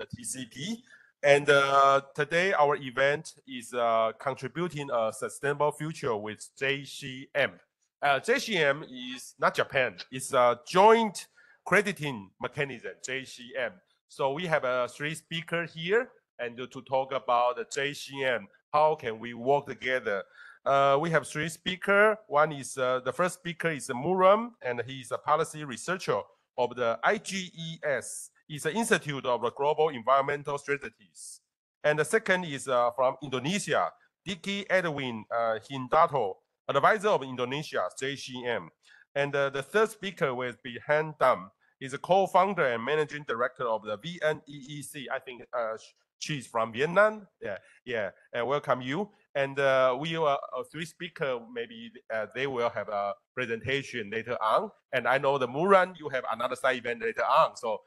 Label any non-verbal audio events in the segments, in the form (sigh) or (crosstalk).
the TCP. And uh, today our event is uh, contributing a sustainable future with JCM. Uh, JCM is not Japan; it's a joint crediting mechanism, JCM. So we have a three speaker here, and to talk about the JCM, how can we work together? Uh, we have three speaker. One is uh, the first speaker is Muram, and he is a policy researcher of the IGES. It's an Institute of the Global Environmental Strategies. And the second is uh, from Indonesia, Dicky Edwin uh, Hindarto, advisor of Indonesia, JCM. And uh, the third speaker will be Han Dam. He's a co-founder and managing director of the VNEEC. I think uh, she's from Vietnam. Yeah, yeah. And welcome you. And uh, we are uh, three speakers, maybe uh, they will have a presentation later on. And I know the Muran, you have another side event later on. So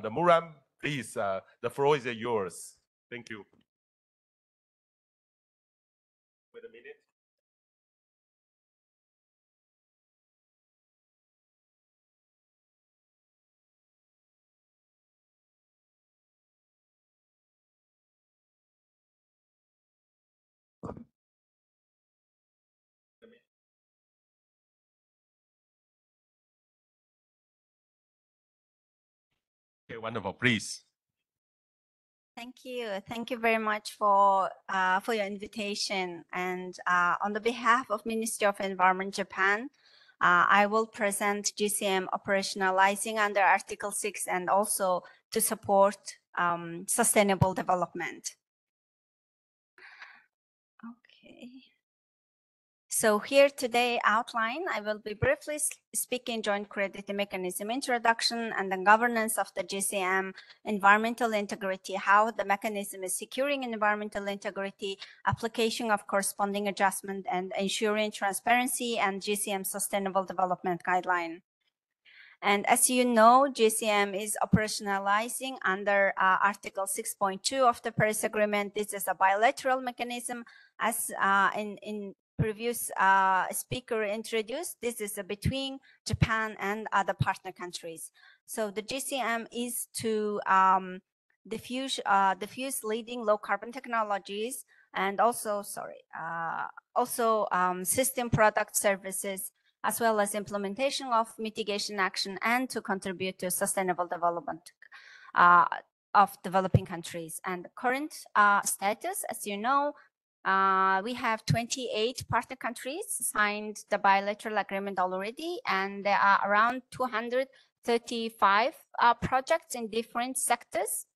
the Muran, please, uh, the floor is yours. Thank you. Wonderful. Please. Thank you. Thank you very much for uh, for your invitation. And uh, on the behalf of Ministry of Environment Japan, uh, I will present GCM operationalizing under Article 6 and also to support um, sustainable development. Okay. So here today outline, I will be briefly speaking joint credit mechanism introduction and the governance of the JCM environmental integrity, how the mechanism is securing environmental integrity, application of corresponding adjustment and ensuring transparency and JCM sustainable development guideline. And as you know, JCM is operationalizing under uh, Article 6.2 of the Paris Agreement. This is a bilateral mechanism as uh, in, in previous uh, speaker introduced, this is between Japan and other partner countries. So the GCM is to um, diffuse, uh, diffuse leading low carbon technologies and also, sorry, uh, also um, system product services, as well as implementation of mitigation action and to contribute to sustainable development uh, of developing countries. And the current uh, status, as you know, uh, we have 28 partner countries signed the bilateral agreement already, and there are around 235 uh, projects in different sectors.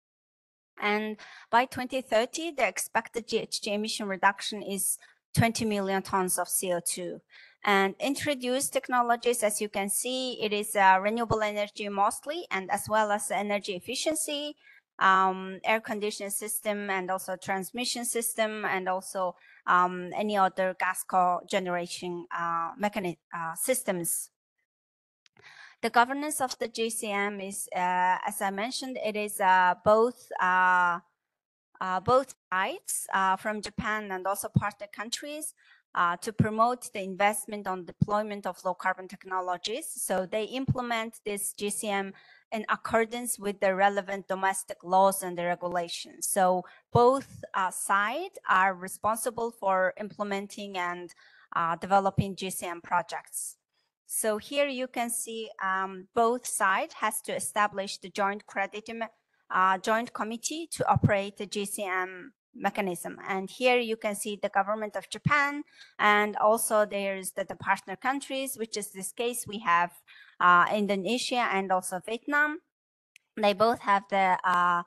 And by 2030, the expected GHG emission reduction is 20 million tons of CO2. And introduced technologies, as you can see, it is uh, renewable energy mostly, and as well as energy efficiency, um, air conditioning system and also transmission system and also um, any other gas co-generation uh, mechanism uh, systems. The governance of the GCM is, uh, as I mentioned, it is uh, both uh, uh, both sides from Japan and also partner countries to promote the investment on deployment of low carbon technologies. So they implement this GCM in accordance with the relevant domestic laws and the regulations. So both uh, sides are responsible for implementing and uh, developing GCM projects. So here you can see um, both sides has to establish the joint credit uh, joint committee to operate the GCM mechanism. And here you can see the government of Japan, and also there's the, the partner countries, which is this case we have uh, Indonesia and also Vietnam. They both have the uh,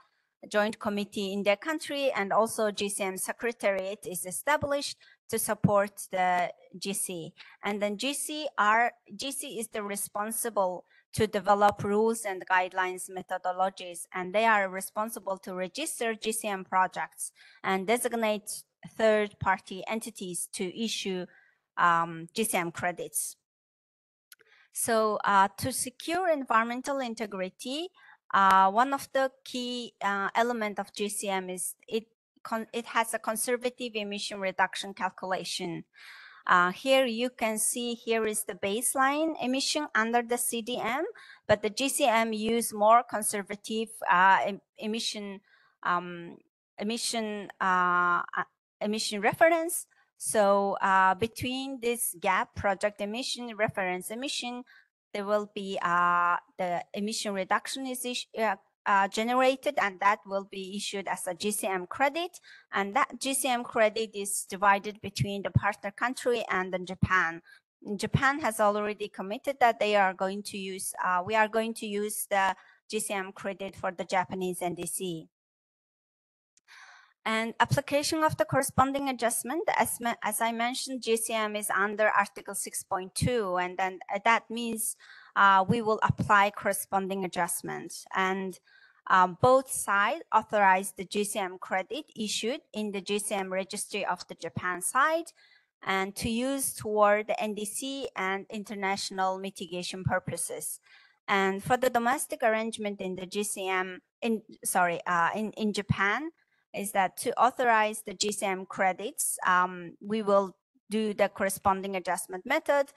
joint committee in their country, and also GCM secretariat is established to support the GC. And then GC are GC is the responsible to develop rules and guidelines methodologies, and they are responsible to register GCM projects and designate third-party entities to issue um, GCM credits. So uh, to secure environmental integrity, uh, one of the key uh, element of GCM is it it has a conservative emission reduction calculation. Uh, here you can see here is the baseline emission under the CDM, but the GCM use more conservative uh, em emission um, emission uh, emission reference. So uh, between this gap, project emission, reference emission, there will be uh, the emission reduction is uh, uh, generated and that will be issued as a GCM credit. And that GCM credit is divided between the partner country and then Japan. Japan has already committed that they are going to use, uh, we are going to use the GCM credit for the Japanese NDC. And application of the corresponding adjustment, as, as I mentioned, GCM is under Article 6.2, and then uh, that means uh, we will apply corresponding adjustments. And um, both sides authorize the GCM credit issued in the GCM registry of the Japan side and to use toward the NDC and international mitigation purposes. And for the domestic arrangement in the GCM, in sorry, uh, in, in Japan, is that to authorize the GCM credits, um, we will do the corresponding adjustment method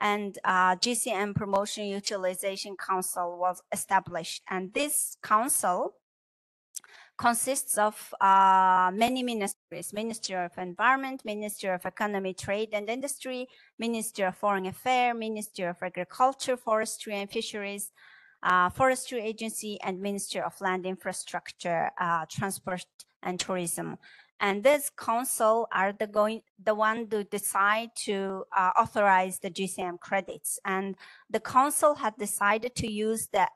and uh, GCM Promotion Utilization Council was established. And this council consists of uh, many ministries, Ministry of Environment, Ministry of Economy, Trade and Industry, Ministry of Foreign Affairs, Ministry of Agriculture, Forestry and Fisheries, uh, Forestry Agency, and Ministry of Land Infrastructure, uh, Transport and Tourism. And this council are the going the one to decide to uh, authorize the GCM credits. And the council had decided to use the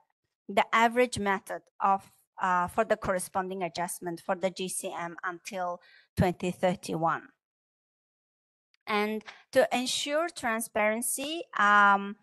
the average method of uh, for the corresponding adjustment for the GCM until 2031. And to ensure transparency, um,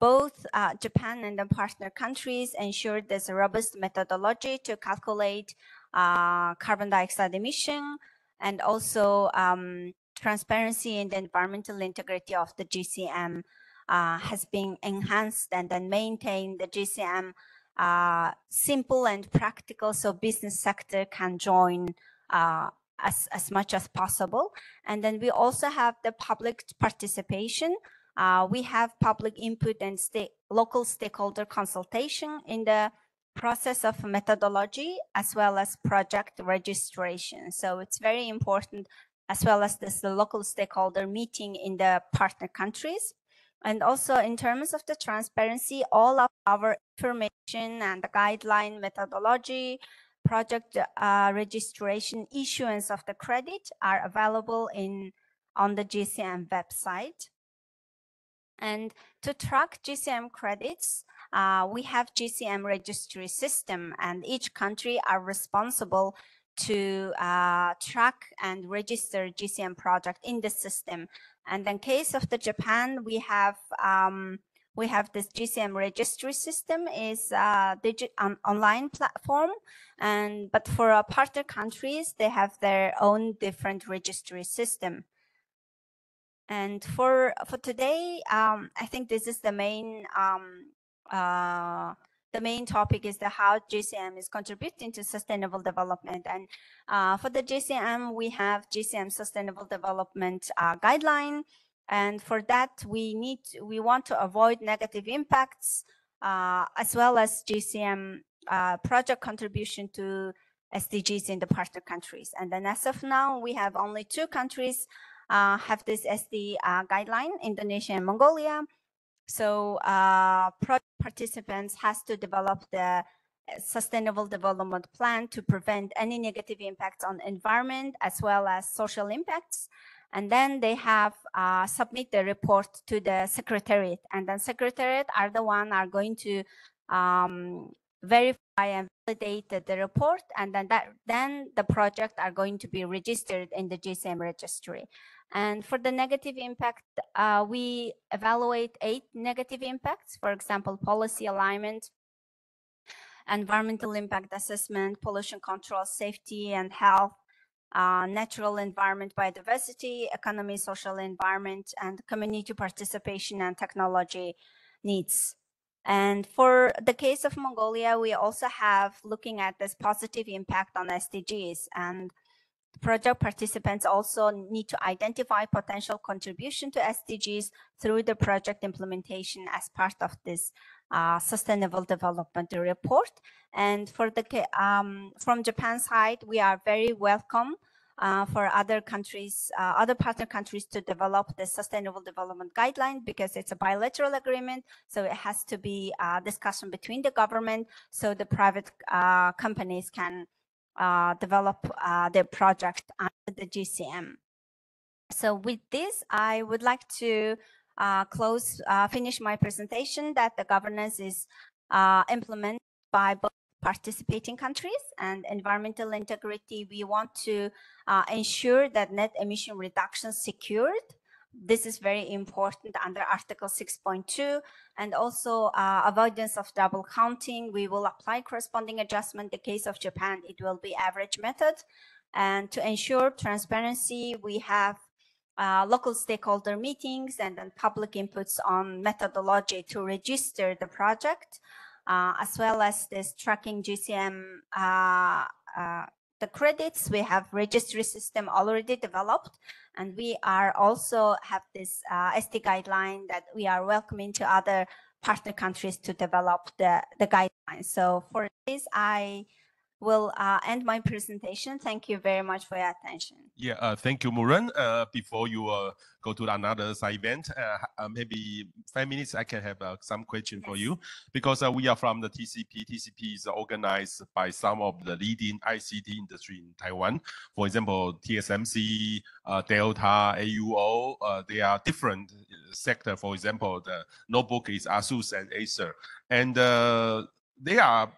both uh, Japan and the partner countries ensured this robust methodology to calculate uh, carbon dioxide emission, and also um, transparency and the environmental integrity of the GCM uh, has been enhanced and then maintained the GCM uh, simple and practical so business sector can join uh, as, as much as possible. And then we also have the public participation. Uh, we have public input and state, local stakeholder consultation in the process of methodology as well as project registration. So it's very important as well as this the local stakeholder meeting in the partner countries. And also in terms of the transparency, all of our information and the guideline methodology, project uh, registration, issuance of the credit are available in on the GCM website. And to track GCM credits, uh, we have GCM registry system and each country are responsible to uh, track and register GCM project in the system. And in case of the Japan, we have um, we have this GCM registry system is a uh, digit um, online platform, and but for our partner countries, they have their own different registry system. And for for today, um, I think this is the main um, uh, the main topic is the how GCM is contributing to sustainable development. And uh, for the GCM, we have GCM Sustainable Development uh, Guideline. And for that, we need we want to avoid negative impacts uh, as well as GCM uh, project contribution to SDGs in the partner countries. And then as of now, we have only two countries uh, have this SD guideline, Indonesia and Mongolia. So uh, participants has to develop the uh, sustainable development plan to prevent any negative impacts on environment as well as social impacts. And then they have uh, submit the report to the secretariat and then secretariat are the one are going to um, verify and validate the, report and then that then the project are going to be registered in the GCM registry. And for the negative impact, uh, we evaluate eight negative impacts, for example, policy alignment, environmental impact assessment, pollution control, safety and health, uh, natural environment, biodiversity, economy, social environment, and community participation and technology needs. And for the case of Mongolia, we also have looking at this positive impact on SDGs. And project participants also need to identify potential contribution to SDGs through the project implementation as part of this uh, sustainable development report. And for the um, from Japan side, we are very welcome uh, for other countries, uh, other partner countries to develop the sustainable development guideline because it's a bilateral agreement. So it has to be a discussion between the government so the private uh, companies can uh, develop uh, their project under the GCM. So with this, I would like to uh, close, uh, finish my presentation that the governance is uh, implemented by both participating countries and environmental integrity. We want to uh, ensure that net emission reduction secured. This is very important under Article 6.2 and also uh, avoidance of double counting. We will apply corresponding adjustment. In the case of Japan, it will be average method. And to ensure transparency, we have uh, local stakeholder meetings and then public inputs on methodology to register the project, as well as this tracking GCM, uh, uh, the credits. We have registry system already developed, and we are also have this uh, SD guideline that we are welcoming to other partner countries to develop the, the guidelines. So for this, I will uh, end my presentation. Thank you very much for your attention. Yeah, uh, thank you, Muren. Uh, before you uh, go to another side event, uh, uh, maybe five minutes, I can have uh, some question for you because uh, we are from the TCP. TCP is organized by some of the leading ICT industry in Taiwan. For example, TSMC, uh, Delta, AUO, uh, they are different sector. For example, the notebook is ASUS and Acer, and uh, they are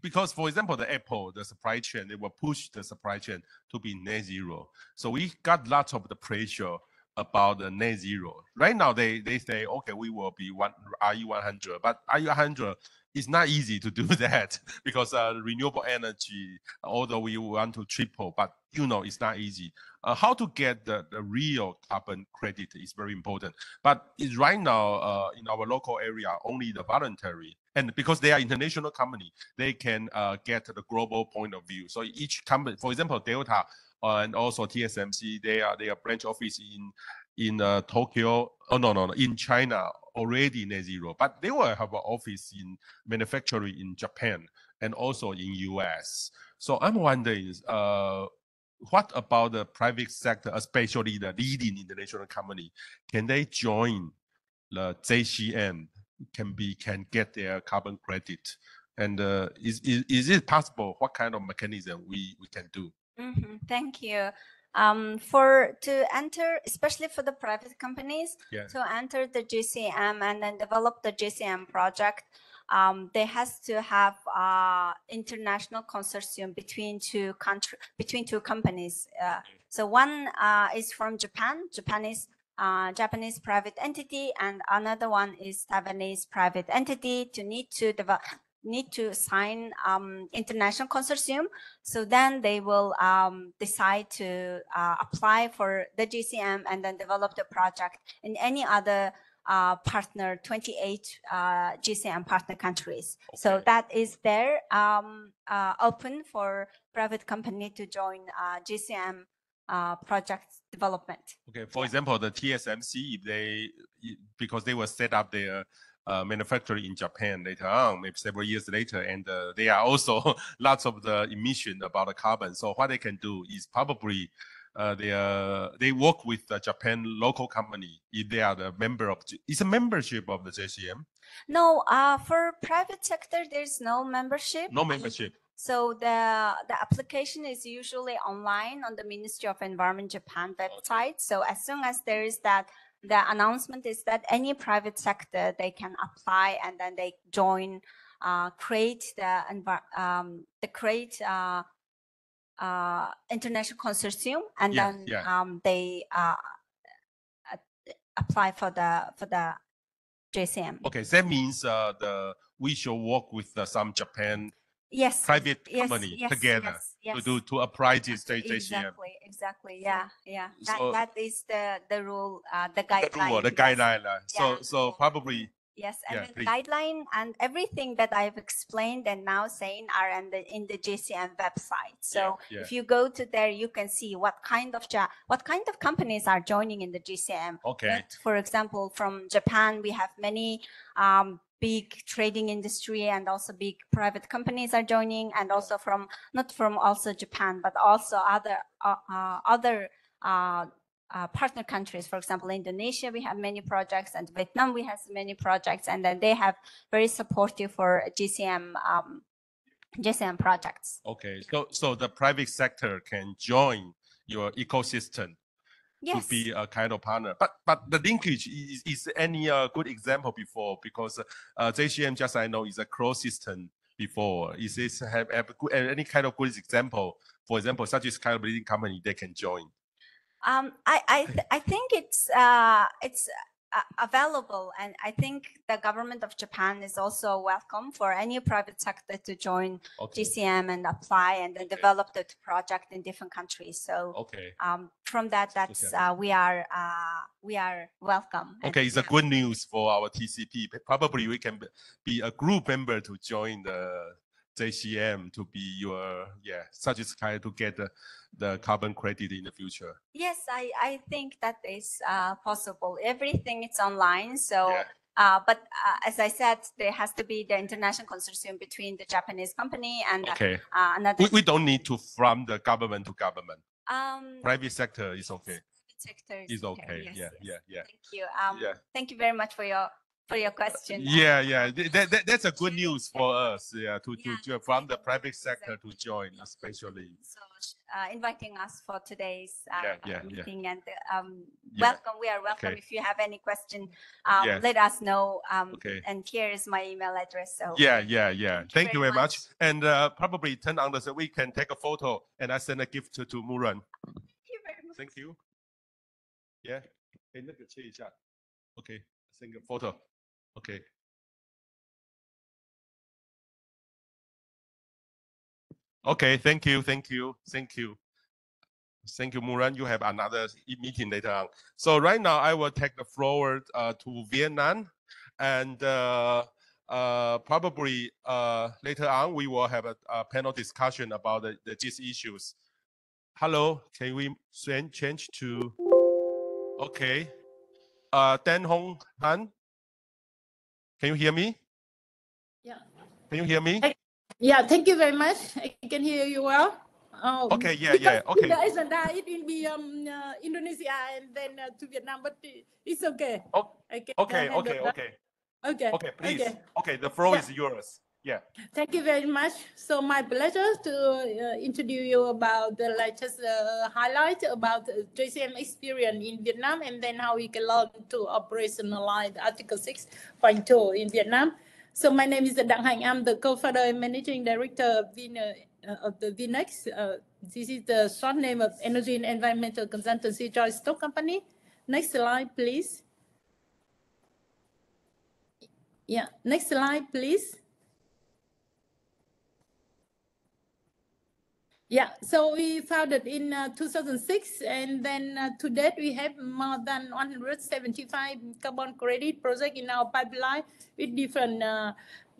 because for example the apple the supply chain they will push the supply chain to be net zero. So we got lots of the pressure about the net zero. Right now they they say okay we will be one re 100 but re 100 is not easy to do (laughs) that because uh, renewable energy although we want to triple but you know it's not easy. Uh, how to get the, the real carbon credit is very important. But it's right now uh, in our local area only the voluntary and because they are international company they can uh, get the global point of view. So each company for example delta uh, and also tsmc they are their branch office in in uh, tokyo. Oh no no no in china already net zero. But they will have an office in manufacturing in japan and also in us so i'm wondering uh, what about the private sector especially the leading international company? Can they join the jcm can be can get their carbon credit and uh, is, is is it possible what kind of mechanism we we can do Mhm, Thank you. Um, for to enter, especially for the private companies, Yeah. to enter the GCM and then develop the GCM project, um, they has to have uh, international consortium between two country between two companies. Uh, so one uh, is from Japan, Japanese uh, Japanese private entity, and another one is Taiwanese private entity to need to develop need to sign um, international consortium. So then they will um, decide to uh, apply for the GCM and then develop the project in any other uh, partner, 28 uh, GCM partner countries. So that is there um, uh, open for private company to join uh, GCM uh, project development. okay for example the tsmc if they because they will set up their uh, manufacturing in japan later on maybe several years later and uh, they are also (laughs) lots of the emission about the carbon so what they can do is probably uh, they uh, they work with the Japan local company if they are the member of. It's a membership of the JCM. No, uh, for private sector, there's no membership. No membership. So the the application is usually online on the Ministry of Environment Japan website. So as soon as there is that, the announcement is that any private sector they can apply and then they join, uh, create the um, the create uh, uh, international consortium and Yeah, then yeah. um, they uh, uh, apply for the for the JCM. Okay, that means uh, the we should work with uh, some Japan Yes. private yes, company yes, together yes, to yes. do to apply this JCM. Exactly, exactly. Yeah, yeah. That, So- that is the, the rule, uh, the The guideline. rule, the yes. guideline. uh, So Yeah. so probably Yes, and Yeah, the please. guideline and everything that I've explained and now saying are in the in the JCM website. So yeah. if you go to there, you can see what kind of ja- what kind of companies are joining in the GCM. Okay. But For example, from Japan, we have many um, big trading industry and also big private companies are joining, and also from not from also Japan, but also other uh, uh, other uh, uh, partner countries. For example, Indonesia, we have many projects, and Vietnam, we have many projects, and then they have very supportive for GCM um, GCM projects. Okay. So so the private sector can join your ecosystem Yes. to be a kind of partner. But but the linkage is, is any uh, good example before because uh, JCM just I know is a cross system before. Is this have, have good, any kind of good example? For example, such as kind of leading company they can join. Um, I I, th- I think it's uh, it's available, and I think the government of Japan is also welcome for any private sector to join Okay. GCM and apply and then Okay. develop the project in different countries. So Okay. um, from that, that's uh, we are uh, we are welcome. Okay, it's a good news for our TCP. Probably we can be a group member to join the JCM to be your yeah such as kind to get the, the carbon credit in the future. Yes, I I think that is uh, possible. Everything is online, so. Yeah. Uh, but uh, as I said, there has to be the international consortium between the Japanese company and uh, Okay. uh, another. We, we don't need to from the government to government. um, Private sector is okay. private sector Is okay, okay. yes, Yeah, yes. yeah, yeah. Thank you. Um, Yeah. Thank you very much for your for your question. Yeah, yeah. th- That, that, that's a good news for us. Yeah, to, to, Yeah. to from the private sector to join, especially. So uh, inviting us for today's uh, Yeah, yeah, yeah. meeting and uh, um, Yeah. welcome. We are welcome. Okay. If you have any question, um, Yeah. let us know. Um, Okay. And here is my email address. So Yeah, yeah, yeah. Thank you very very much. much. And uh, probably turn on the so we can take a photo and I send a gift to, to Muran. Thank you very much. Thank you. Yeah. 哎，那个切一下。OK，send a photo。 OK。Okay, thank you, thank you, thank you. Thank you, Muran. You have another meeting later on. So right now I will take the floor uh, to Vietnam and uh, uh, probably uh, later on we will have a, a panel discussion about the, the these issues. Hello, can we change to? Okay. Uh, Dan Hong Han, can you hear me? Yeah. Can you hear me? Hey. Yeah, thank you very much. I can hear you well. Oh, Okay, yeah, yeah, okay. Agenda it will be um uh, Indonesia and then uh, to Vietnam, but i- it's okay. Oh, I uh, Okay, okay, okay, okay, okay, please. Okay. Okay, the floor Yeah. is yours. Yeah. Thank you very much. So my pleasure to uh, introduce you about the latest uh, highlight about JCM experience in Vietnam and then how we can learn to operationalize Article 6.2 in Vietnam. So my name is Đặng Hành. I'm the co-founder and managing director of, Vin, uh, of the VNEEC. Uh, this is the short name of Energy and Environmental Consultancy Joint Stock Company. Next slide, please. Yeah, next slide, please. Yeah, so we founded in uh, 2006, and then uh, to date we have more than 175 carbon credit projects in our pipeline with different uh,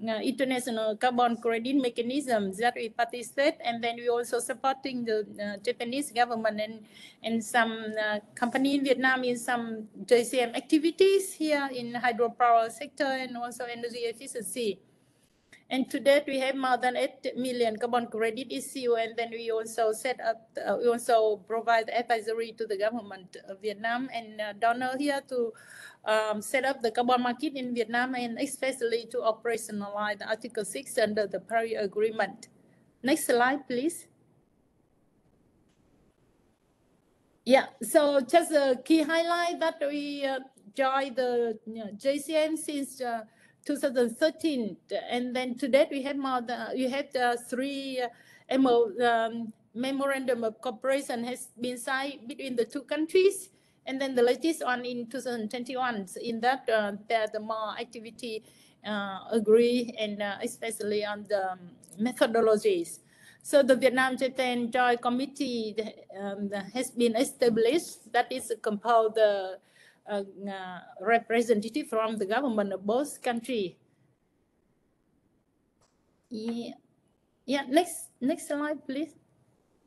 uh, international carbon credit mechanisms that we participate, and then we also supporting the uh, Japanese government and and some uh, company in Vietnam in some JCM activities here in hydropower sector and also energy efficiency. And to date, we have more than 8 million carbon credit issue. And then we also set up, uh, we also provide advisory to the government of Vietnam and uh, donor here to um, set up the carbon market in Vietnam and especially to operationalize Article 6 under the Paris Agreement. Next slide, please. Yeah, so just a key highlight that we uh, joined the you know, JCM since uh, 2013, and then to date we have more than we have uh, three uh, MO, um, memorandum of cooperation has been signed between the two countries, and then the latest one in 2021. So in that, uh, there the more activity uh, agree, and uh, especially on the um, methodologies. So the Vietnam Japan Joint Committee um, has been established that is composed the uh, uh, representative from the government of both country. Yeah, yeah. Next, next slide, please.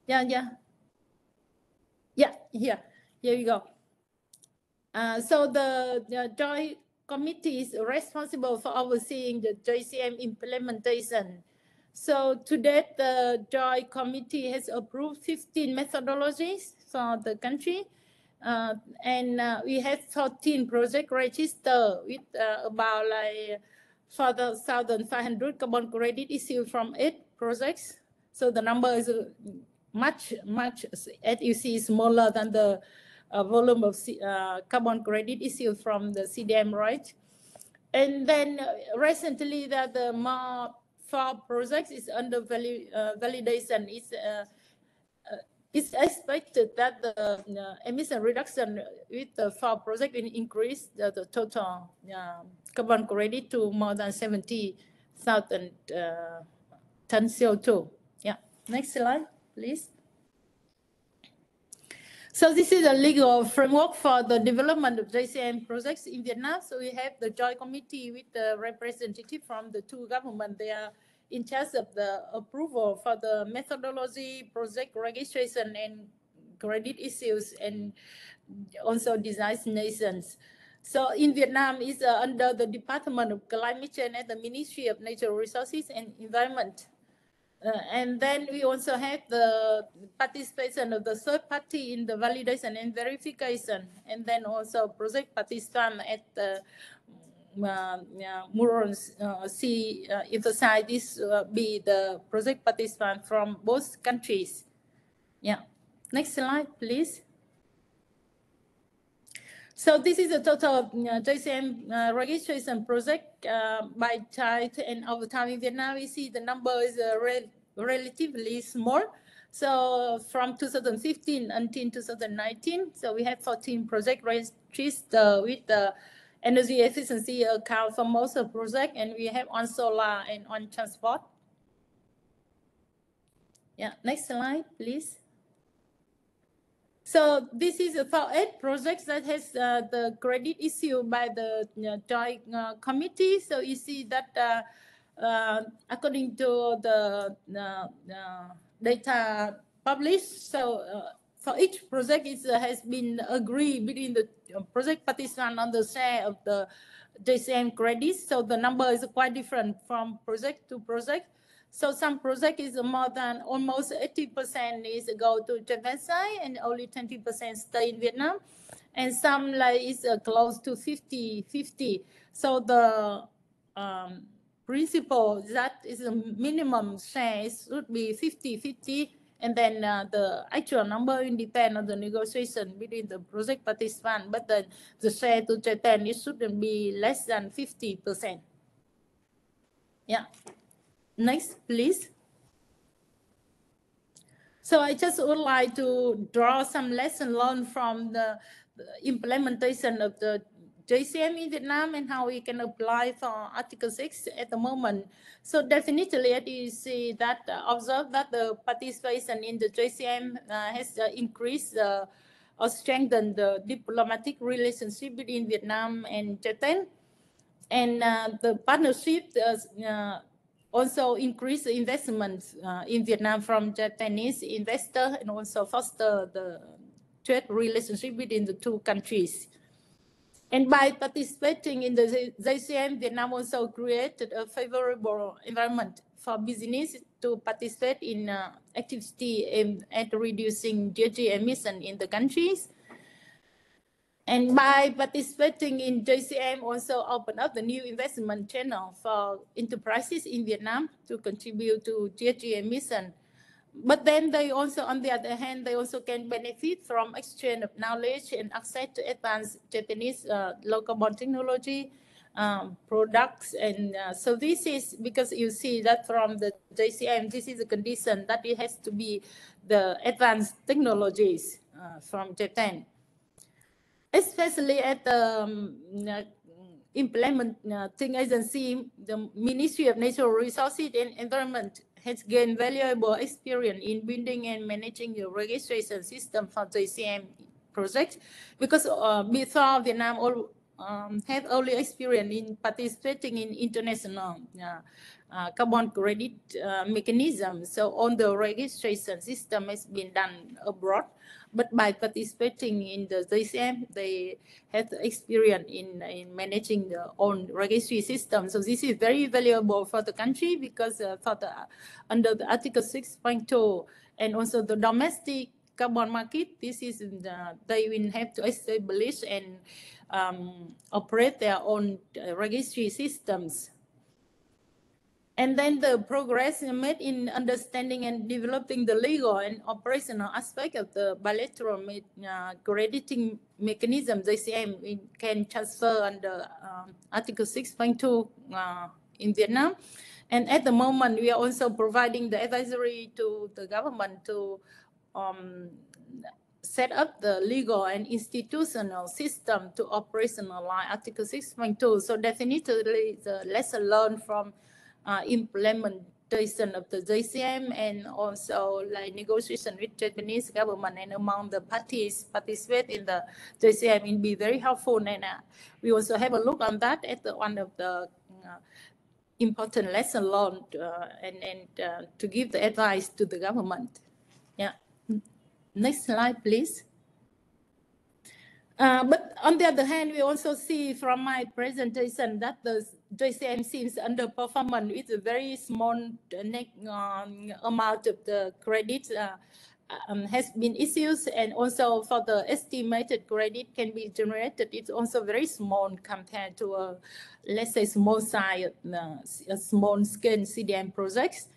Yeah, yeah, yeah. Here, here you go. Uh, so the, the joint committee is responsible for overseeing the JCM implementation. So to date, the joint committee has approved 15 methodologies for the country. Uh, and uh, we have 14 project registered with uh, about like 4,500 carbon credit issued from eight projects. So the number is uh, much, much, as you see, smaller than the uh, volume of C- uh, carbon credit issued from the CDM, right? And then recently, that the more four projects is under vali- validation. It's it's expected that the uh, emission reduction with the four project will increase the, the total uh, carbon credit to more than 70,000 uh, ton CO2. Yeah. Next slide, please. So this is a legal framework for the development of JCM projects in Vietnam. So we have the joint committee with the representative from the two government. They are in charge of the approval for the methodology, project registration, and credit issues, and also designations. So in Vietnam, it's uh, under the Department of Climate Change and the Ministry of Natural Resources and Environment. Uh, and then we also have the participation of the third party in the validation and verification, and then also project participant at the Murons uh, see uh, emphasize this uh, be the project participant from both countries. Yeah. Next slide, please. So this is a total uh, JCM uh, registration project uh, by type and over time in Vietnam. We see the number is uh, rel- relatively small. So from 2015 until 2019, so we have 14 project registered with the energy efficiency account for most of project, and we have on solar and on transport. Yeah, next slide, please. So this is for eight projects that has uh, the credit issued by the uh, joint uh, committee. So you see that uh, uh, according to the uh, data published, so for each project it uh, has been agreed between the uh, project participant on the share of the JCM credits. So the number is quite different from project to project. So some project is more than almost 80% is go to Japan side and only 20% stay in Vietnam. And some like is uh, close to 50, 50. So the um, principle that is a minimum share should be 50, 50. And then uh, the actual number will depend on the negotiation between the project participant. But the, the share to Japan, it shouldn't be less than 50%. Yeah. Next, please. So I just would like to draw some lesson learned from the implementation of the JCM in Vietnam and how we can apply for Article 6 at the moment. So definitely, you see that, uh, observe that the participation in the JCM uh, has uh, increased uh, or strengthened the diplomatic relationship between Vietnam and Japan. And uh, the partnership uh, also increased investment in Vietnam from Japanese investor and also foster the trade relationship between the two countries. And by participating in the JCM, Vietnam also created a favorable environment for business to participate in uh, activity aimed at reducing GHG emission in the countries. And by participating in JCM, also open up the new investment channel for enterprises in Vietnam to contribute to GHG emission. But then they also, on the other hand, they also can benefit from exchange of knowledge and access to advanced Japanese uh, low carbon technology um, products and uh, services. Because you see that from the JCM, this is a condition that it has to be the advanced technologies uh, from Japan especially at the um, uh, implementing agency, the Ministry of Natural Resources and Environment has gained valuable experience in building and managing the registration system for JCM project because uh, before Vietnam all, um, had early experience in participating in international uh, uh, carbon credit uh, mechanism. So all the registration system has been done abroad, but by participating in the JCM, they have experience in, in managing their own registry system. So this is very valuable for the country because uh, for the, under the Article 6.2 and also the domestic carbon market, this is the, they will have to establish and um, operate their own uh, registry systems. And then the progress made in understanding and developing the legal and operational aspect of the bilateral uh, crediting mechanism, JCM, it can transfer under um, Article 6.2 uh, in Vietnam. And at the moment, we are also providing the advisory to the government to um, set up the legal and institutional system to operationalize Article 6.2. So definitely the lesson learned from uh, implementation of the JCM and also like negotiation with Japanese government and among the parties participate in the JCM will be very helpful. And uh, we also have a look on that at the, one of the uh, important lesson learned uh, and, and uh, to give the advice to the government. Yeah. Next slide, please. Uh, but on the other hand, we also see from my presentation that the JCM seems underperformance with a very small um, amount of the credit uh, um, has been issues. And also for the estimated credit can be generated it's also very small compared to a let's say small size uh, small scale CDM projects.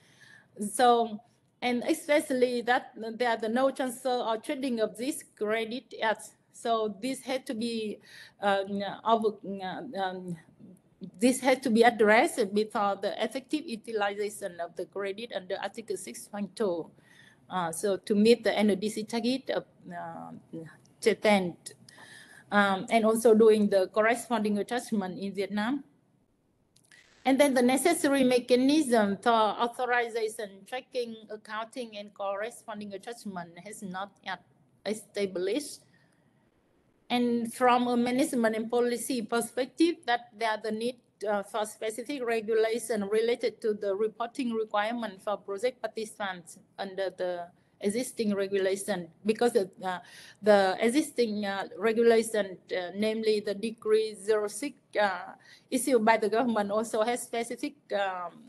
So and especially that there are the no transfer or trading of this credit as so this had to be uh, over, uh, um, this has to be addressed before the effective utilization of the credit under Article 6.2. Uh, so to meet the NDC target of uh, um, and also doing the corresponding adjustment in Vietnam. And then the necessary mechanism for authorization, tracking, accounting, and corresponding adjustment has not yet established. And from a management and policy perspective, that there are the need uh, for specific regulation related to the reporting requirement for project participants under the existing regulation because of, uh, the existing uh, regulation, uh, namely the decree 06 uh, issued by the government also has specific um,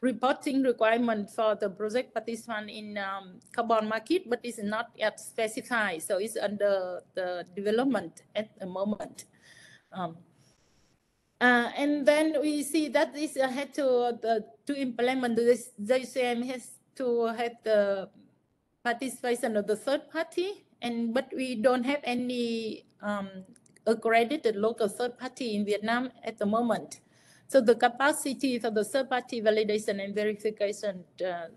reporting requirement for the project participant in um, carbon market, but it's not yet specified. So it's under the development at the moment. Um, uh, and then we see that this uh, had to to implement this JCM has to have the participation of the third party, and but we don't have any um, accredited local third party in Vietnam at the moment. So the capacity for the third-party validation and verification uh,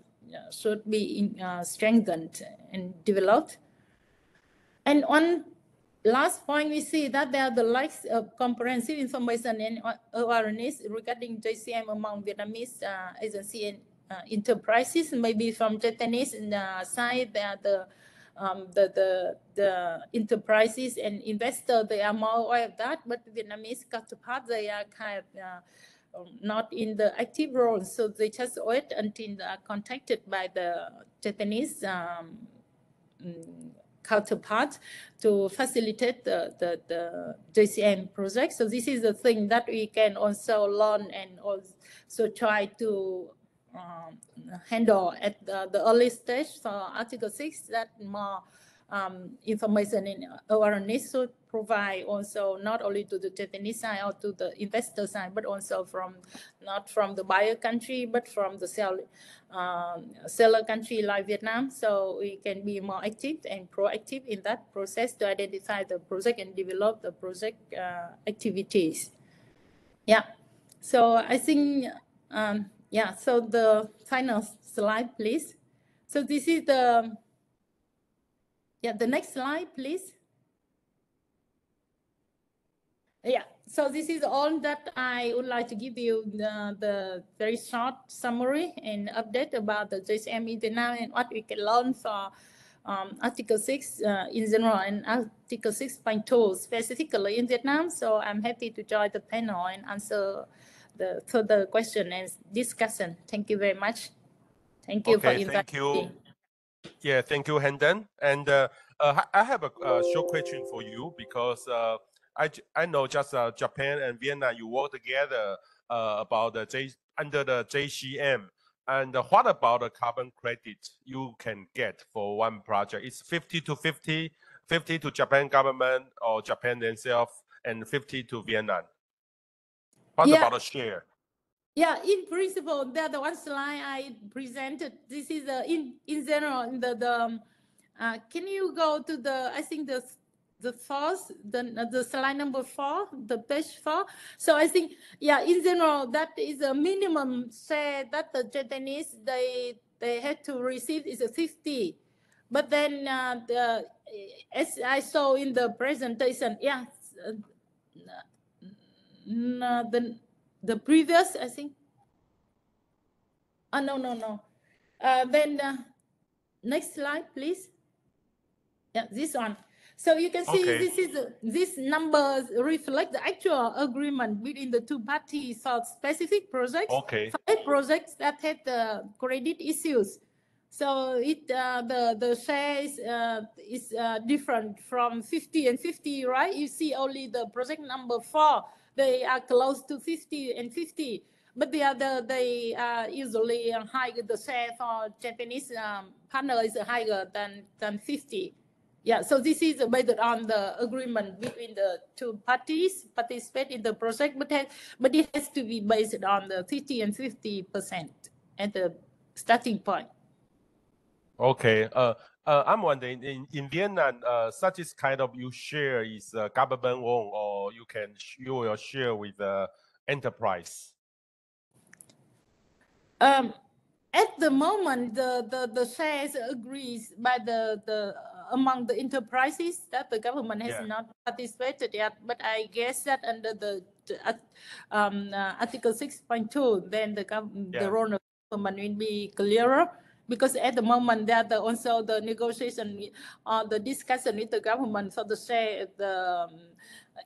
should be in, uh, strengthened and developed. And one last point, we see that there are the likes of comprehensive information and awareness regarding JCM among Vietnamese uh, agency and uh, enterprises. Maybe from Japanese uh, side, there are the um, the, the, the enterprises and investors, they are more aware of that, but Vietnamese counterparts, they are kind of uh, um, not in the active role. So they just wait until they are contacted by the Japanese um, mm, counterpart to facilitate the, the, the JCM project. So this is the thing that we can also learn and also try to um, handle at the, the, early stage. So Article 6, that more um, information in awareness should provide also not only to the Japanese side or to the investor side, but also from not from the buyer country, but from the sell, um, seller country like Vietnam. So we can be more active and proactive in that process to identify the project and develop the project uh, activities. Yeah. So I think um, yeah, so the final slide, please. So this is the, yeah, the next slide, please. Yeah, so this is all that I would like to give you the, the very short summary and update about the JCM in Vietnam and what we can learn for um, Article 6 uh, in general and Article 6.2 specifically in Vietnam. So I'm happy to join the panel and answer the further question and discussion. Thank you very much. Thank you for inviting thank you. Yeah, thank you, Hendon. And uh, uh, I have a, a short question for you because uh, I I know just uh, Japan and Vietnam you work together uh, about the J under the JCM. And uh, what about the carbon credit you can get for one project? It's 50 to 50, 50 to Japan government or Japan themselves, and 50 to Vietnam. What Yeah. about the share? Yeah, in principle, the, the one slide I presented, this is in, in general, the, the um, uh, can you go to the, I think the, the first, the, the slide number four, the page four. So I think, yeah, in general, that is a minimum share that the Japanese, they, they had to receive is a 50. But then uh, the, as I saw in the presentation, yeah, uh, n- n- the, the previous, I think. Oh, no, no, no. Uh, then uh, next slide, please. Yeah, this one. So you can see Okay. this is uh, these numbers reflect the actual agreement between the two parties for specific projects. Okay. Five projects that had the credit issues. So it uh, the the shares uh, is uh, different from 50 and 50, right? You see only the project number four they are close to 50 and 50 but the other they are usually higher the share for japanese um, partner is higher than than 50 yeah so this is based on the agreement between the two parties participate in the project but has, but it has to be based on the 50 and 50 percent at the starting point Okay. Uh, uh, I'm wondering in, in Vietnam, uh, such as kind of you share is uh, government owned or you can you will share with the enterprise. Um, at the moment, the, the, the shares agrees by the, the among the enterprises that the government has Yeah. not participated yet. But I guess that under the, uh, um, uh, Article 6.2, then the, gov- Yeah. the role of government will be clearer. Because at the moment, there are also the negotiation, with- uh, the discussion with the government for the share, the um,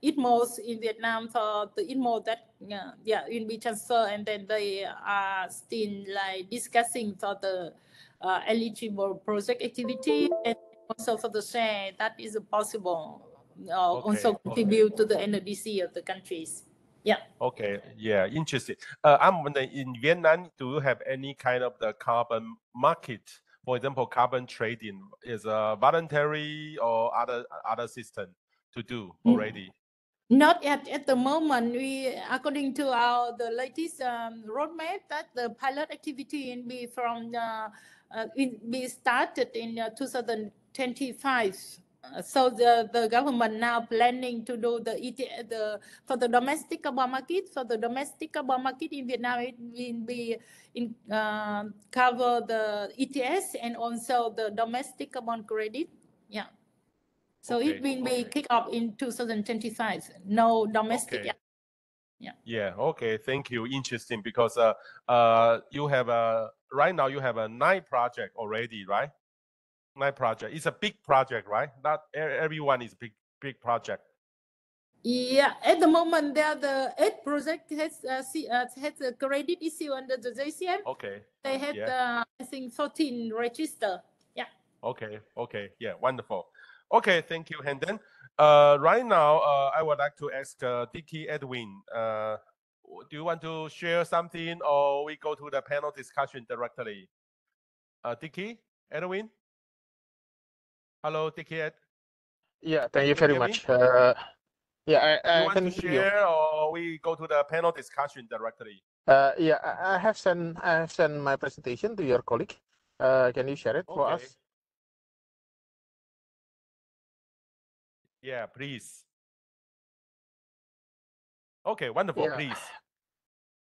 ITMOs in Vietnam for the ITMO that uh, yeah will be transferred and then they are still like discussing for the uh, eligible project activity and also for the share that is a possible uh, also Okay, okay. contribute to the NDC of the countries. Yeah. Okay. Yeah. Interesting. Uh, I'm wondering in Vietnam, do you have any kind of the carbon market? For example, carbon trading is a voluntary or other other system to do Mm. already. Not yet at the moment. We, according to our the latest um, roadmap, that the pilot activity will be from uh, uh, will be started in uh, 2025. So the, the government now planning to do the ET, the for the domestic carbon market for the domestic carbon market in Vietnam it will be in uh, cover the ETS and also the domestic carbon credit. Yeah. So it Okay, will be okay. kick off in 2025. No domestic. Okay. yet. Yeah. Okay. Thank you. Interesting because uh, uh, you have a right now you have a nine project already, right? Nine project. It's a big project, right? Not everyone is big big project. Yeah, at the moment, there are the eight project has uh, see, uh, has a credit issue under the JCM. Okay. They had, yeah. uh, I think, 14 register. Yeah. Okay. Okay. Yeah. Wonderful. Okay. Thank you, Hendon. Uh, right now, uh, I would like to ask uh, Dicky Edwin. Uh, do you want to share something, or we go to the panel discussion directly? Uh, Dicky Edwin. Hello, Dicky Ed. Yeah, thank you you very much. Uh, yeah, I, I want can to hear you. share, or we go to the panel discussion directly? Uh, yeah, I, have sent I have sent my presentation to your colleague. Uh, can you share it for us? Yeah, please. Okay, wonderful. Yeah. Please.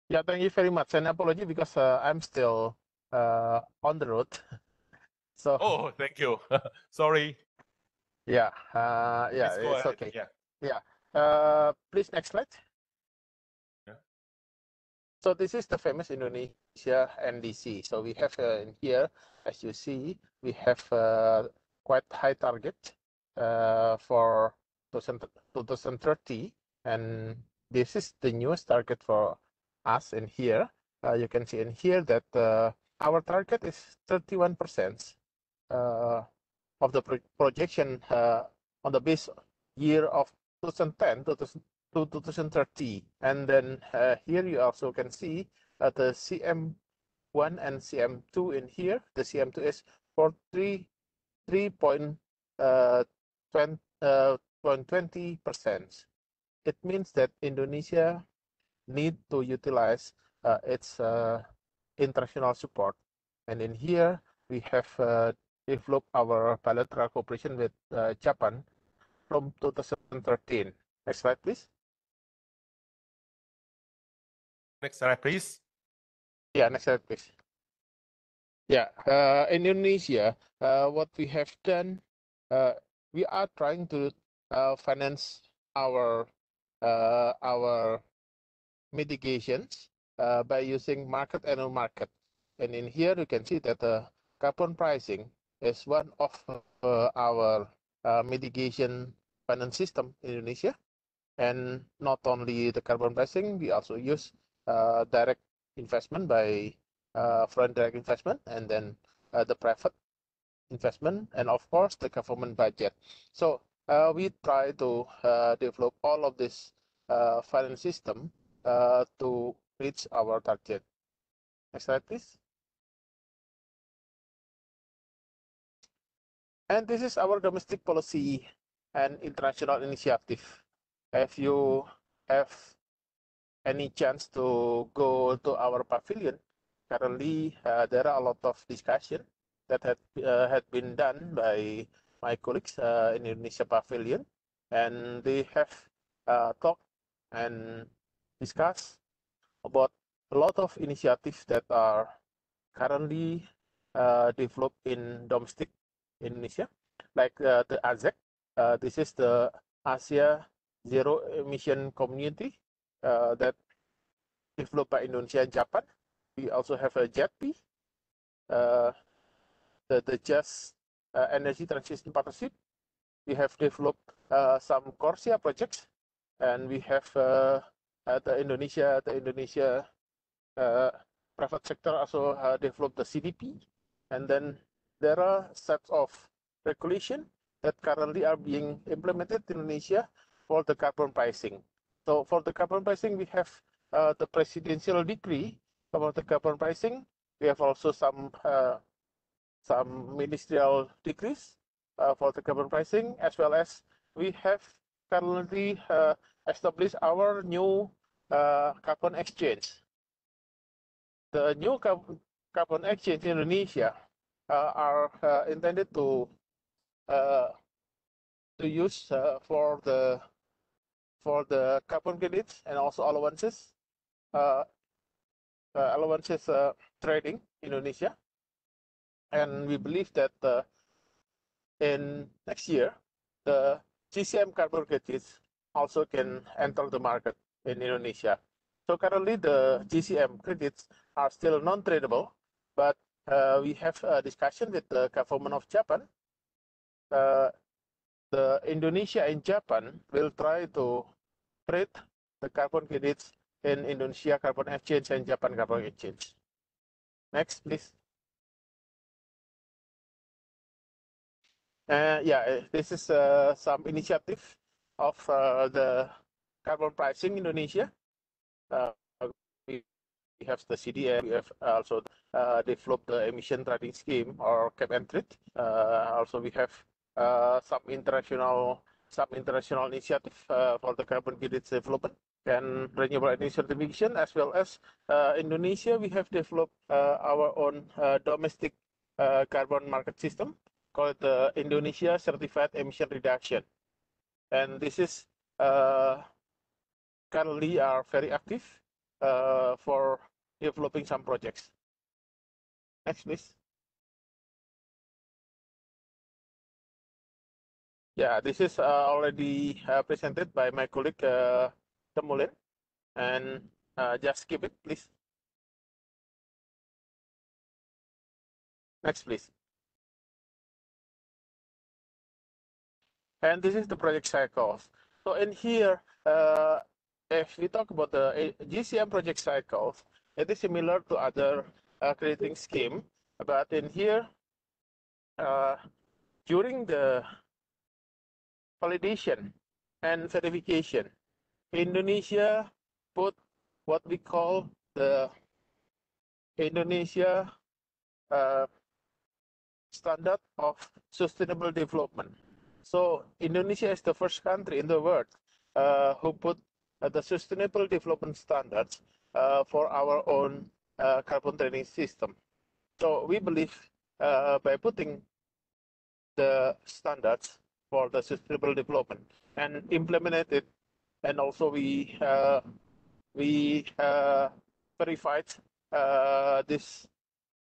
Yeah, thank you very much. And apology because uh, I'm still uh, on the road. (laughs) So Oh, thank you. (laughs) Sorry. yeah, uh, yeah, it's ahead. okay. Yeah. Uh, please next slide. Yeah. So this is the famous Indonesia NDC. So we have uh, in here, as you see, we have uh, quite high target uh, for 2030, and this is the newest target for us in here. Uh, you can see in here that uh, our target is 31% uh, of the pro projection uh, on the base year of 2010 to 2030. And then uh, here you also can see uh, the CM1 and CM2 in here. The CM2 is for 3, 3.20 percent. It means that Indonesia need to utilize uh, its uh, international support. And in here, we have uh, developed our bilateral cooperation with Japan from 2013. Next slide, please. Next slide, please. Yeah, next slide, please. Yeah, uh, in Indonesia, uh, what we have done, uh, we are trying to finance our our mitigations uh, by using market and market. And in here, you can see that the carbon pricing is one of uh, our uh, mitigation finance system in Indonesia. And not only the carbon pricing, we also use uh, direct investment by uh, foreign direct investment and then uh, the private investment and of course the government budget. So we try to develop all of this finance system to reach our target. Next slide, please. And this is our domestic policy and international initiative. If you have any chance to go to our pavilion, currently uh, there are a lot of discussion that had, uh, had been done by my colleagues uh, in Indonesia Pavilion, and they have uh, talked and discussed about a lot of initiatives that are currently uh, developed in domestic Indonesia, like uh, the AZEC. Uh, this is the Asia Zero Emission Community uh, that developed by Indonesia and Japan. We also have a JETP, uh, the, the Just uh, Energy Transition Partnership. We have developed some CORSIA projects, and we have uh, the Indonesia, the Indonesia uh, private sector also uh, developed the CDP, and then there are sets of regulation that currently are being implemented in Indonesia for the carbon pricing. So for the carbon pricing, we have uh, the presidential decree about the carbon pricing. We have also some uh, some ministerial decrees uh, for the carbon pricing, as well as we have currently established our new uh, carbon exchange. The new carbon, exchange in Indonesia uh, are uh, intended to uh, to use uh, for the for the carbon credits and also allowances uh, allowances trading in Indonesia, and we believe that in next year the JCM carbon credits also can enter the market in Indonesia. So currently the JCM credits are still non-tradable, but uh, we have a discussion with the government of Japan. Uh, the Indonesia and Japan will try to trade the carbon credits in Indonesia Carbon Exchange and Japan Carbon Exchange. Next, please. Uh, yeah, this is uh, some initiative of uh, the carbon pricing Indonesia. Uh, we have the CDM, we have also uh, developed the emission trading scheme or cap and trade. Uh, also, we have uh, some international some international initiative uh, for the carbon credits development and renewable energy certification, as well as uh, Indonesia, we have developed our own domestic carbon market system called the Indonesia Certified Emission Reduction. And this is currently are very active uh, for developing some projects. Next, please. Yeah, this is uh, already uh, presented by my colleague uh, Temulin. And uh, just skip it, please. Next, please. And this is the project cycles. So in here, uh, if we talk about the uh, JCM project cycles, it is similar to other uh, crediting scheme, but in here, uh, during the validation and certification, Indonesia put what we call the Indonesia uh, standard of sustainable development. So Indonesia is the first country in the world uh, who put the sustainable development standards uh, for our own uh, carbon trading system. So we believe uh, by putting the standards for the sustainable development and implemented it, and also we we verified this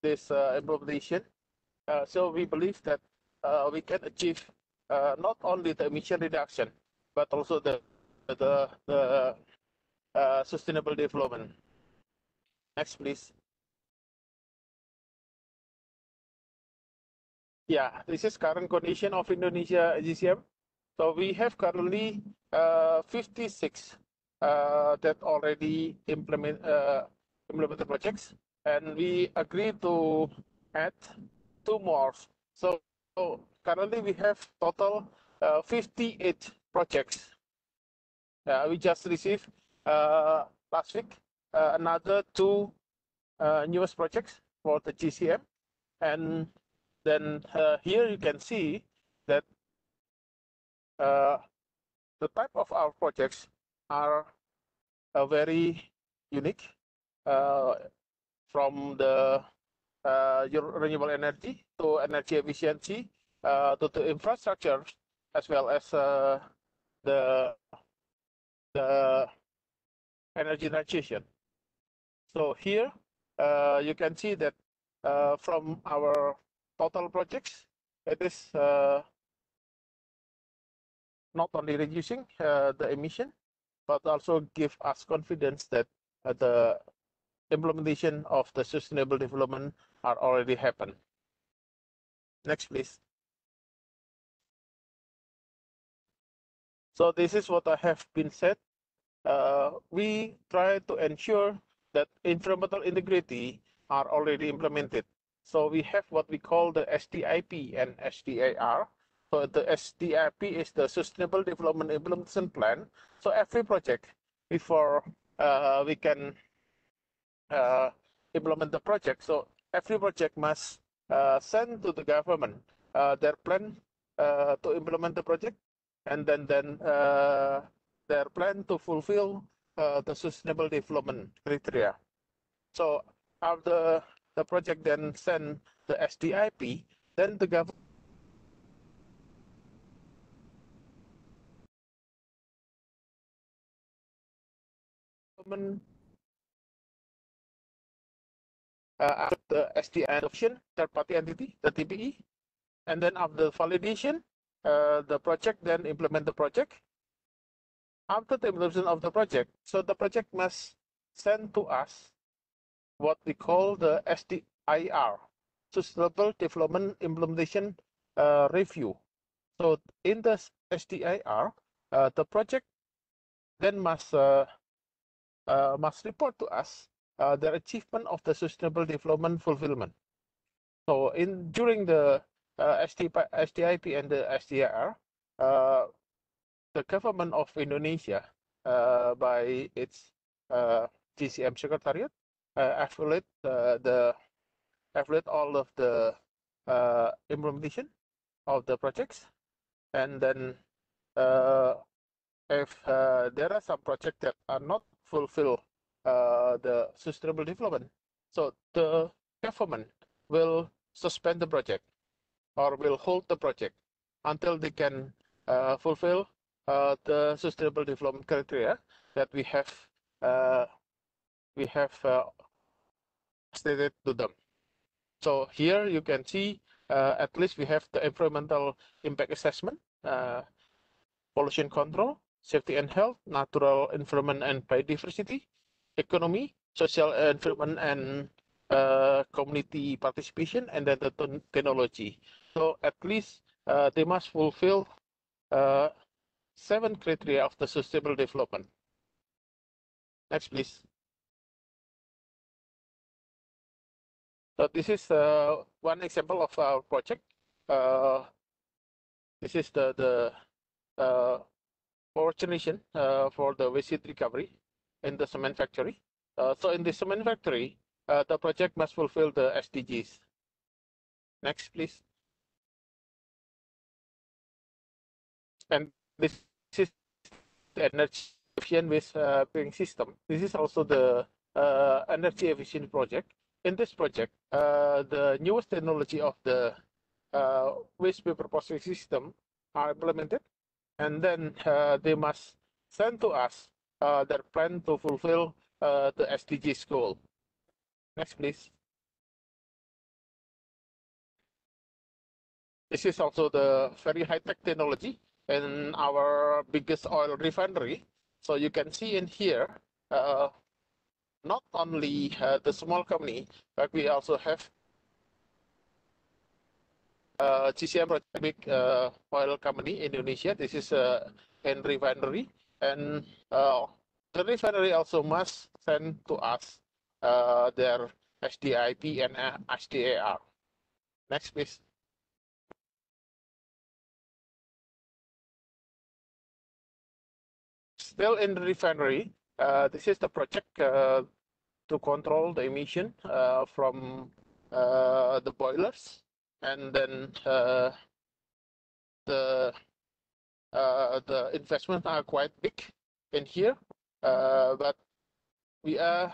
this implementation uh, so we believe that uh, we can achieve uh, not only the emission reduction, but also the the, the sustainable development. Next, please. Yeah, this is current condition of Indonesia JCM. So we have currently uh, 56 uh, that already implement uh, implemented projects, and we agree to add two more. So, so currently we have total uh, 58 projects. Uh, we just received uh, last week uh, another two newest projects for the JCM. And then here you can see that the type of our projects are very unique from the uh, renewable energy to energy efficiency uh, to the infrastructure as well as uh, the the energy transition. So here uh, you can see that uh, from our total projects, it is uh, not only reducing the emission, but also give us confidence that the implementation of the sustainable development are already happen. Next, please. So this is what I have been said. Uh, we try to ensure that environmental integrity are already implemented. So we have what we call the SDIP and SDIR. So the SDIP is the Sustainable Development Implementation Plan. So every project before uh, we can uh, implement the project. So every project must uh, send to the government uh, their plan uh, to implement the project, and then then uh, their plan to fulfill uh, the sustainable development criteria. So after the project then send the SDIP, then the government uh, after the SDI adoption, third-party entity, the TPE, and then after validation, uh, the project then implement the project. After the implementation of the project, so the project must send to us what we call the SDIR, Sustainable Development Implementation uh, Review. So in the SDIR, uh, the project then must uh, uh, must report to us uh, the achievement of the sustainable development fulfillment. So in during the uh, SDIP and the SDR, uh, the government of Indonesia uh, by its uh, JCM secretariat uh, affiliate uh, the affiliate all of the uh, implementation of the projects, and then uh, if uh, there are some projects that are not fulfilled uh, the sustainable development. So the government will suspend the project or will hold the project until they can fulfill the sustainable development criteria that we have uh, we have uh, stated to them. So here you can see uh, at least we have the environmental impact assessment, pollution control, safety and health, natural environment and biodiversity, economy, social environment, and uh, community participation, and then the technology. So at least uh, they must fulfill uh, seven criteria of the sustainable development. Next, please. So this is uh, one example of our project. Uh, this is the the uh, power generation uh, for the waste recovery in the cement factory. Uh, so in the cement factory, uh, the project must fulfill the SDGs. Next, please. And this energy efficient waste uh, system. This is also the uh, energy efficient project. In this project, uh, the newest technology of the uh, waste paper processing system are implemented, and then uh, they must send to us uh, their plan to fulfill the SDGs goal. Next, please. This is also the very high-tech technology in our biggest oil refinery. So you can see in here, uh, not only uh, the small company, but we also have uh, JCM project, big uh, oil company in Indonesia. This is uh, in refinery, and uh, the refinery also must send to us uh, their SDIP and uh, SDIR. Next, please. Still in the refinery, uh, this is the project uh, to control the emission uh, from the boilers, and then the the investments are quite big in here, but we are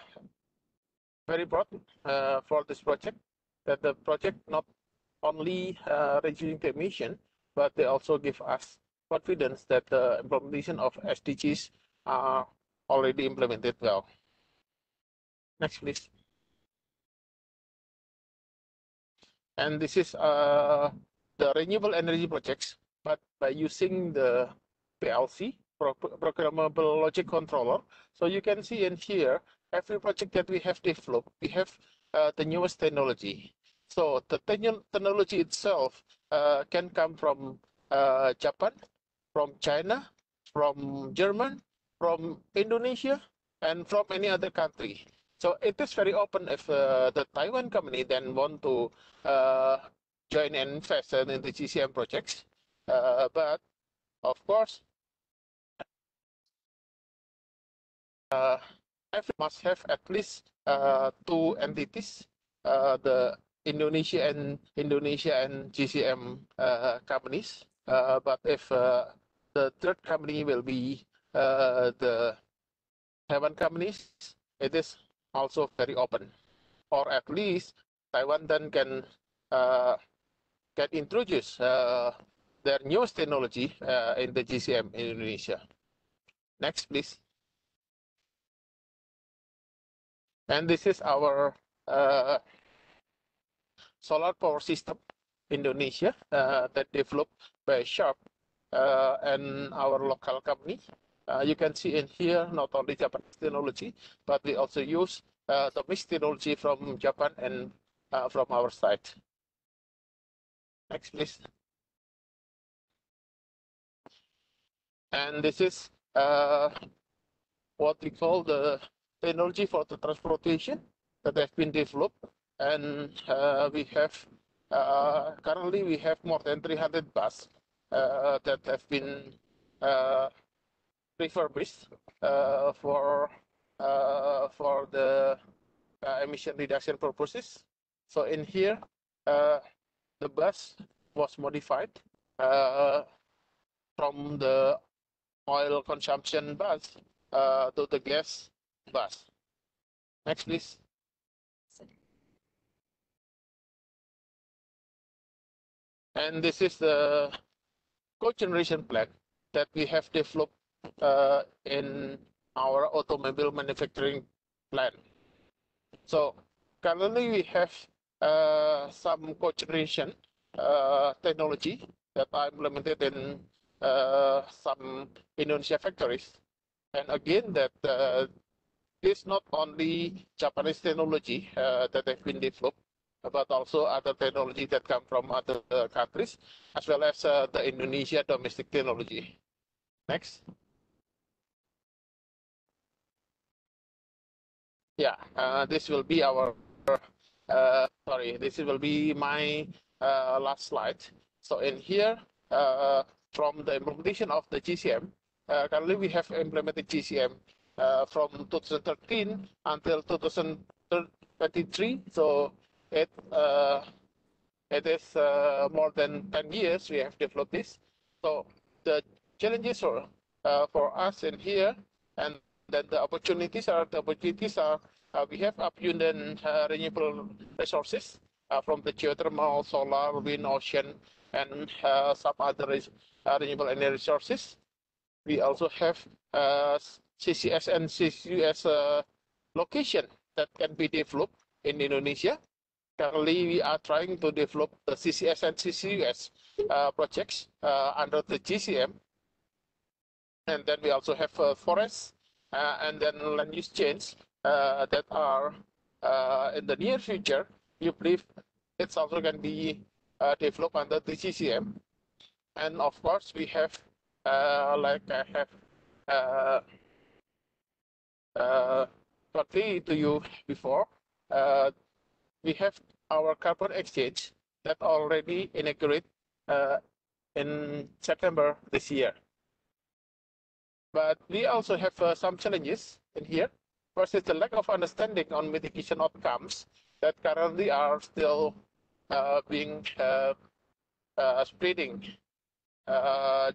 very proud uh, for this project that the project not only uh, reducing the emission, but they also give us confidence that the implementation of SDGs are already implemented well. Next, please. And this is uh, the renewable energy projects, but by using the PLC, programmable logic controller. So you can see in here, every project that we have developed, we have uh, the newest technology. So the techno- technology itself uh, can come from uh, Japan, from China, from German, from Indonesia, and from any other country. So it is very open if uh, the Taiwan company then want to uh, join and invest in the JCM projects. Uh, but of course, uh, every must have at least uh, two entities, uh, the Indonesia and Indonesia and JCM uh, companies. But if the third company will be uh, the Taiwan companies, it is also very open, or at least Taiwan then can uh, can introduce uh, their newest technology uh, in the JCM in Indonesia. Next, please. And this is our uh, solar power system Indonesia uh, that developed by Sharp and our local company. Uh, you can see in here not only Japanese technology, but we also use uh, the mixed technology from Japan and uh, from our side. Next, please. And this is uh, what we call the technology for the transportation that have been developed. And uh, we have uh, currently we have more than 300 buses uh, that have been uh, refurbished uh, for uh, for the uh, emission reduction purposes. So in here, uh, the bus was modified uh, from the oil consumption bus uh, to the gas bus. Next, please. And this is the cogeneration plant that we have developed uh, in our automobile manufacturing plant. So currently we have uh, some cogeneration uh, technology that are implemented in uh, some Indonesia factories. And again, that uh, is not only Japanese technology uh, that have been developed, but also other technology that come from other uh, countries, as well as uh, the Indonesia domestic technology. Next. Yeah, uh, this will be our, uh, sorry, this will be my uh, last slide. So in here, uh, from the implementation of the JCM, currently we have implemented JCM from 2013 until 2023. So it it is more than 10 years we have developed this. So the challenges for, for us in here and then the opportunities are the opportunities are uh, we have abundant uh, renewable resources uh, from the geothermal, solar, wind, ocean, and uh, some other uh, renewable energy resources. We also have uh, CCS and CCUS location that can be developed in Indonesia. Currently, we are trying to develop the CCS and CCUS projects under the JCM. And then we also have forests uh, and then land use change uh, that are uh, in the near future, you believe it's also to be developed under the JCM. And of course, we have, like I have uh, to you before, uh, we have our carbon exchange that already inaugurated uh, in September this year. But we also have uh, some challenges in here. Is the lack of understanding on mitigation outcomes that currently are still uh, being uh, uh spreading uh,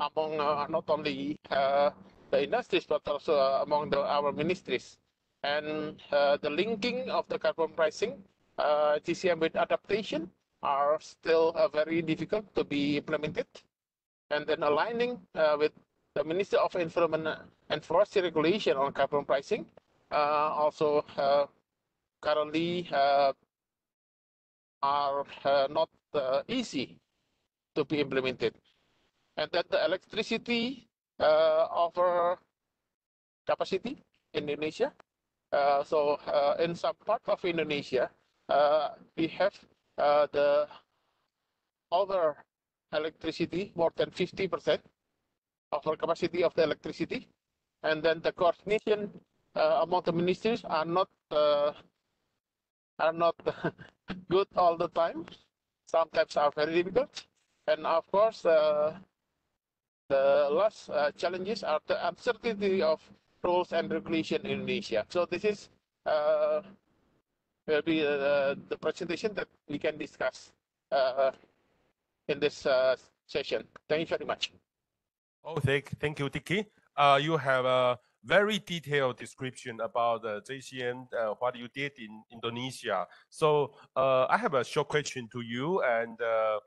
among not only the industries but also among the, our ministries. And uh, the linking of the carbon pricing, uh, GCM with adaptation are still uh, very difficult to be implemented. And then aligning with the Minister of Environment and Forestry Regulation on carbon pricing uh, also uh, currently uh, are not easy to be implemented. And that the electricity over capacity in Indonesia. Uh, so uh, in some part of Indonesia, uh, we have the other electricity more than 50 percent over capacity of the electricity. And then the coordination uh, among the ministries are not uh, are not (laughs) good all the time. Sometimes are very difficult. And of course, uh, the last challenges are the uncertainty of rules and regulation in Indonesia. So this is uh, will be uh, the presentation that we can discuss in this session. Thank you very much. Oh, thank, thank you, Dicky. Uh, you have a very detailed description about the JCM, uh, what you did in Indonesia. So uh, I have a short question to you, and uh,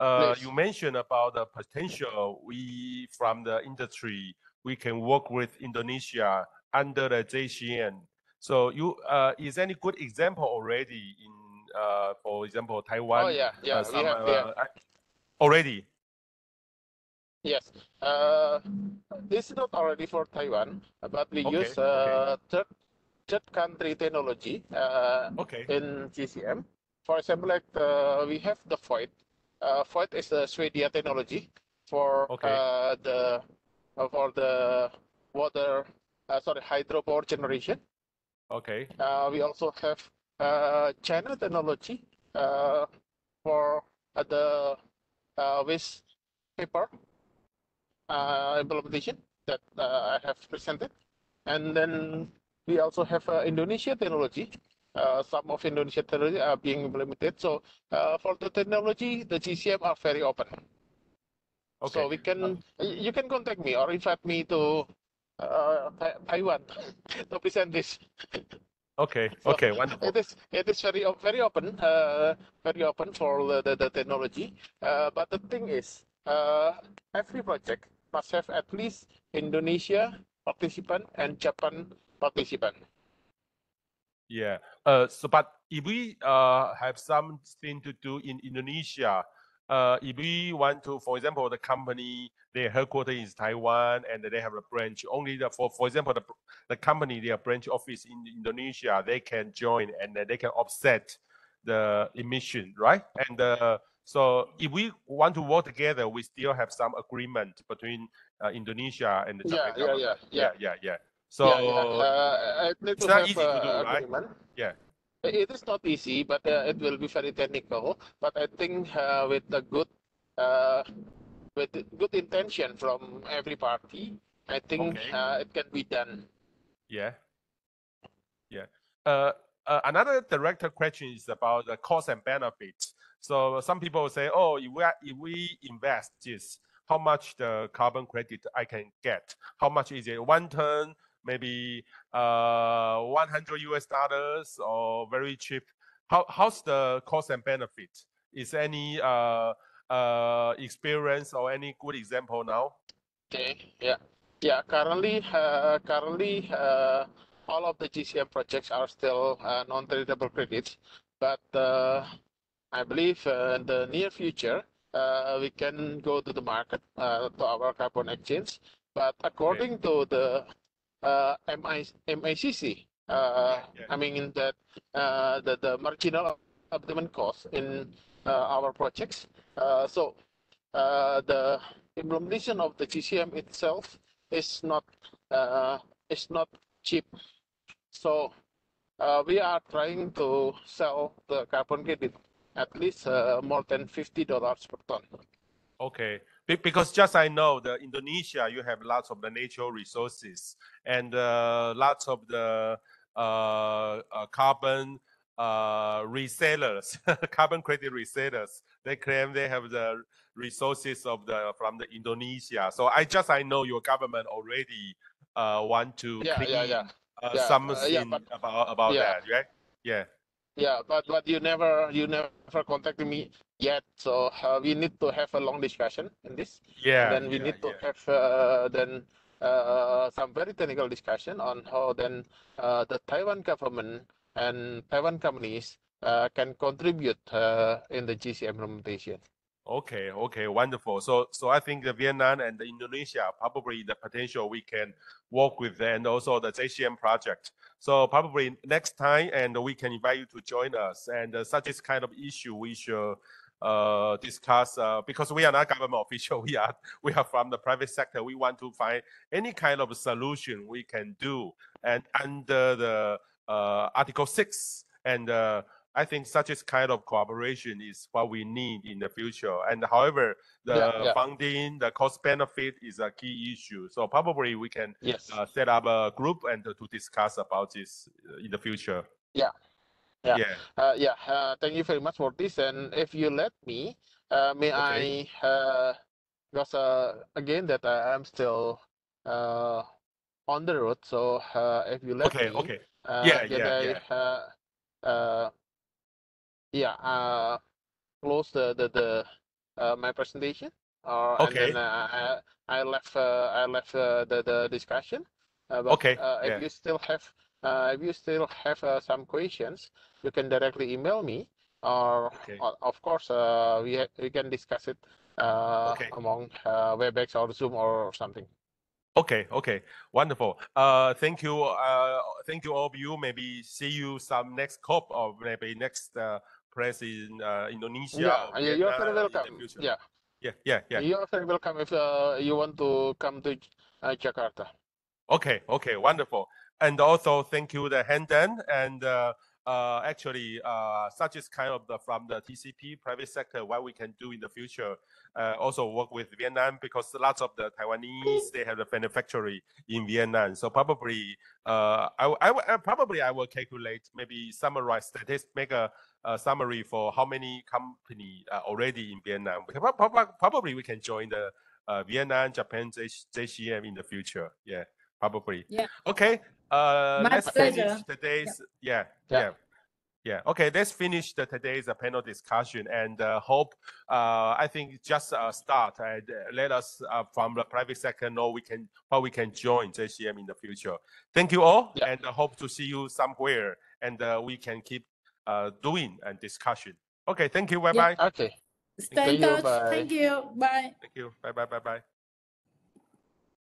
uh, you mentioned about the potential we from the industry we can work with Indonesia under the JCM. So you uh, is any good example already in, uh, for example, Taiwan? Oh yeah, yeah, some, we have, yeah. already. Yes. Uh, this is not already for Taiwan, but we okay. use uh, okay. third, third country technology uh, okay. in JCM. For example, like uh, we have the Void. Uh, Void is the Swedia technology for okay. uh, the uh, for the water, uh, sorry, hydro power generation. Okay. Uh, we also have uh, China technology uh, for uh, the uh, waste paper uh, implementation that uh, I have presented. And then we also have uh, Indonesia technology. some of Indonesia technology are being implemented. So for the technology, the JCM are very open. Okay. So we can, you can contact me or invite me to uh, Taiwan (laughs) to present this. Okay. So okay. Wonderful. It is it is very very open, uh, very open for the, the, the technology. Uh, but the thing is, uh, every project must have at least Indonesia participant and Japan participant. Yeah. Uh, so, but if we uh, have something to do in Indonesia, uh, if we want to, for example, the company, their headquarters is Taiwan and they have a branch, only the, for, for example, the, the company, their branch office in Indonesia, they can join and they can offset the emission, right? And uh, so if we want to work together, we still have some agreement between uh, Indonesia and the Yeah, Japan yeah, government. yeah, yeah, yeah, yeah. So yeah, yeah. Uh, it's not easy to do, uh, right? agreement. Yeah. It is not easy, but uh, it will be very technical. But I think uh, with the good, uh, with good intention from every party, I think Okay. uh, it can be done. Yeah. Yeah. Uh, uh, another director question is about the cost and benefits. So some people say, oh, if we, are- if we invest this, how much the carbon credit I can get? How much is it? One ton, maybe uh, 100 US dollars or very cheap. How, how's the cost and benefit? Is any uh, uh, experience or any good example now? Okay, yeah, yeah. Currently, uh, currently, uh, all of the JCM projects are still uh, non-tradable credits, but uh, I believe uh, in the near future, uh, we can go to the market uh, to our carbon exchange. But according to the uh, MI, MICC, uh, Yeah. I mean that uh, the the marginal abatement cost in uh, our projects. Uh, so uh, the implementation of the JCM itself is not uh, is not cheap. So uh, we are trying to sell the carbon credit at least uh, more than fifty dollars per ton. Okay, because just I know the Indonesia, you have lots of the natural resources and uh, lots of the uh, uh, carbon uh, resellers, (laughs) carbon credit resellers. They claim they have the resources of the from the Indonesia. So I just I know your government already uh, want to Yeah, clean yeah, yeah. Uh, Yeah, something yeah, but- about about yeah. that, right? Yeah. Yeah, but but you never you never contacted me yet. So uh, we need to have a long discussion in this. Yeah. then we yeah, need to yeah. have uh, then uh, some very technical discussion on how then uh, the Taiwan government and Taiwan companies uh, can contribute uh, in the GC implementation. Okay, okay, wonderful. So, so I think the Vietnam and the Indonesia probably the potential we can work with, and also the JCM project. So probably next time, and we can invite you to join us. And uh, such is kind of issue we should uh, discuss uh, because we are not government (laughs) official. We are we are from the private sector. We want to find any kind of solution we can do, and under the uh, Article Six and. Uh, I think such as kind of cooperation is what we need in the future. And however, the Yeah, yeah. funding, the cost benefit is a key issue. So probably we can Yes. uh, set up a group and to, to discuss about this uh, in the future. Yeah. Yeah. Yeah. Uh, yeah, uh, thank you very much for this. And if you let me, uh, may Okay. I, uh, because uh, again that I am still uh, on the road. So uh, if you let Okay. me, Okay. uh, Yeah, yeah, I, yeah. Uh, uh, yeah, uh, close the the, the uh, my presentation. Or Okay. and then uh, I I left uh, I left uh, the the discussion. Uh, but, Okay, Uh, if yeah. you still have uh, if you still have uh, some questions, you can directly email me, or Okay. o- of course uh, we we can discuss it uh, Okay. among uh, WebEx or Zoom or something. Okay, okay, wonderful. Uh, thank you. Uh, thank you all of you. Maybe see you some next COP or maybe next uh, press in uh, Indonesia. Yeah, or you- you're very Vietnam in the welcome. Yeah, yeah, yeah, yeah. you're very welcome if uh, you want to come to uh, Jakarta. Okay, okay, wonderful. And also thank you the Hendon and uh, uh, actually uh, such is kind of the from the TCP private sector what we can do in the future. Uh, also work with Vietnam because lots of the Taiwanese they have the manufacturing in Vietnam. So probably uh, I, I, will- uh, probably I will calculate maybe summarize statistics, make a, a summary for how many company already in Vietnam. We can prob- prob- Probably we can join the uh, Vietnam, Japan, J- JCM in the future. Yeah, probably. Yeah. Okay. Uh, My let's finish today's. Yeah. Yeah. Yeah. Yeah. Okay. Let's finish the today's uh, panel discussion and uh, hope. Uh, I think just a start and uh, let us uh, from the private sector know we can how we can join JCM in the future. Thank you all, Yeah. and I hope to see you somewhere, and uh, we can keep uh, doing and discussion. Okay. Thank you. Bye bye. Okay. Stay in you, touch. bye. Thank you. Bye. Thank you. Bye bye. Bye bye.